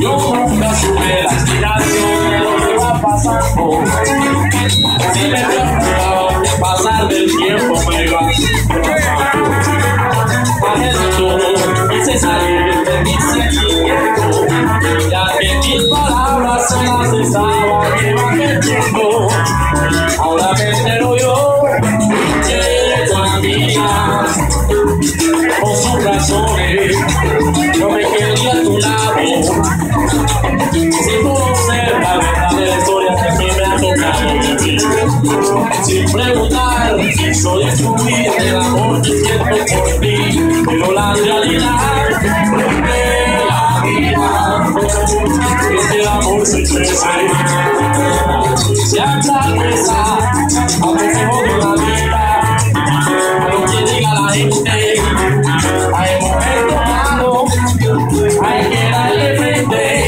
Yo confío sobre la aspiración de lo que va a pasar por Si me pasar del tiempo me va a esto quise salir de mi seguimiento Ya que mis palabras se las estaba repitiendo Ahora me entero yo que con sus razones. la realidad de la vida Este amor que llevamos en Ya está aprendemos de la vida, lo que diga la gente, hay momentos malos, hay que darle frente.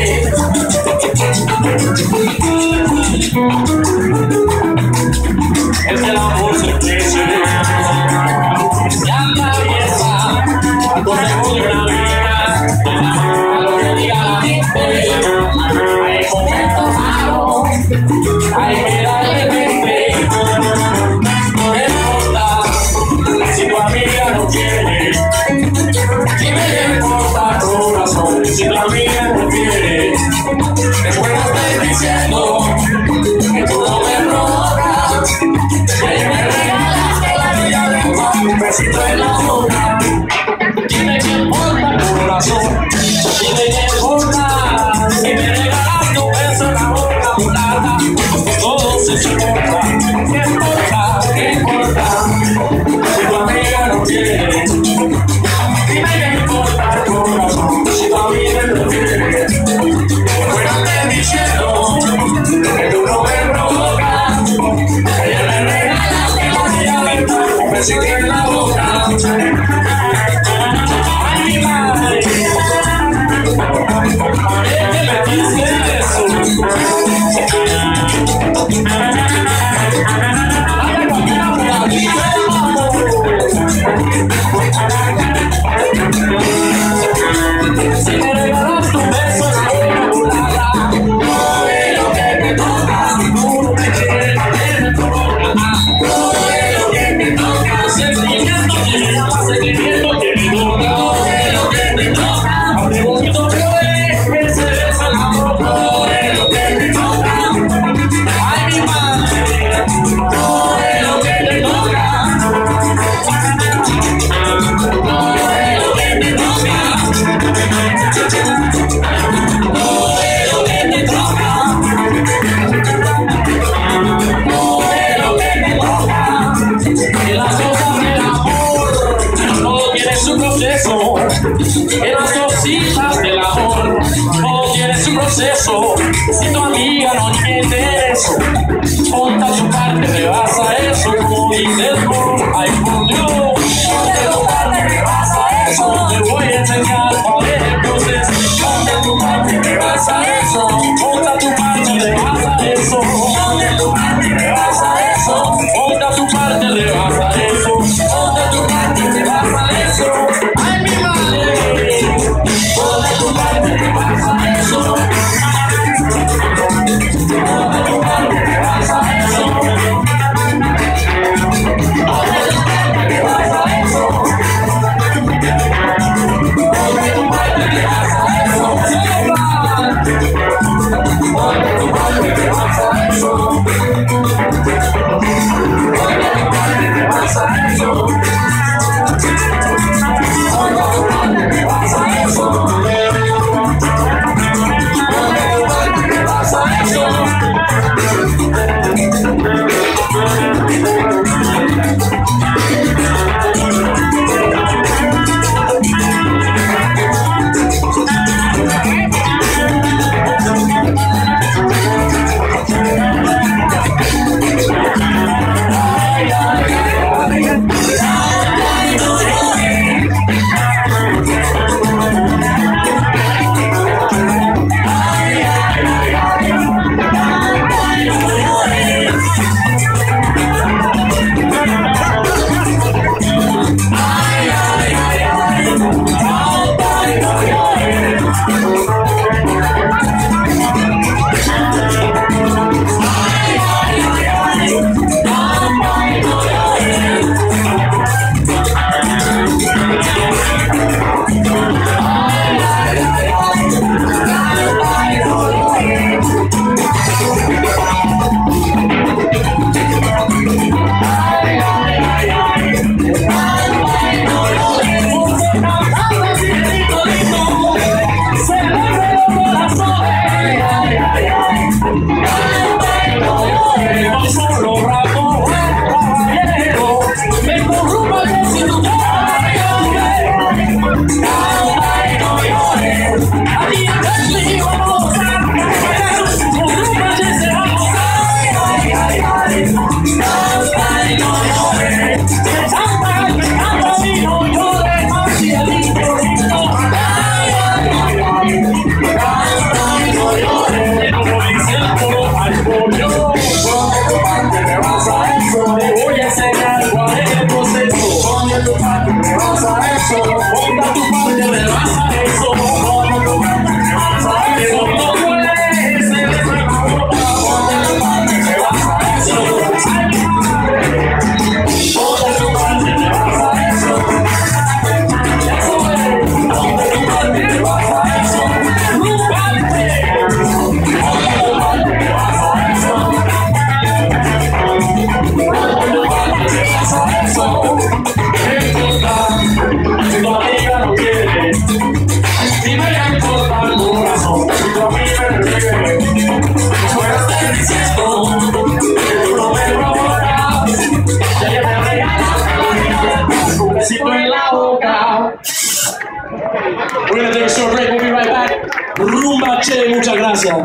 Yeah. En las cositas del amor todo tiene su proceso. Si tu amiga no tiene eso, ponta su parte de la boca. We're gonna take a short break, we'll be right back. Rumba Che, muchas gracias.